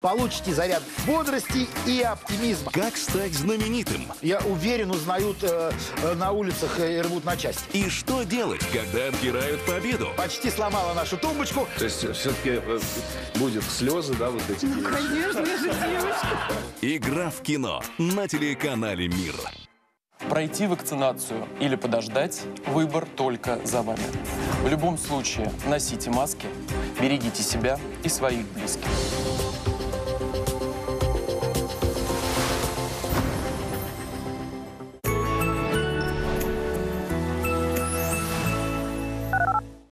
Получите заряд бодрости и оптимизма. Как стать знаменитым? Я уверен, узнают э, э на улицах э, и рвут на части. И что делать, когда отбирают победу? Почти сломала нашу тумбочку. То есть э, все-таки э, будет слезы, да, вот эти? Ну, конечно, же девочка. Игра в кино на телеканале «Мир». Пройти вакцинацию или подождать – выбор только за вами. В любом случае носите маски, берегите себя и своих близких.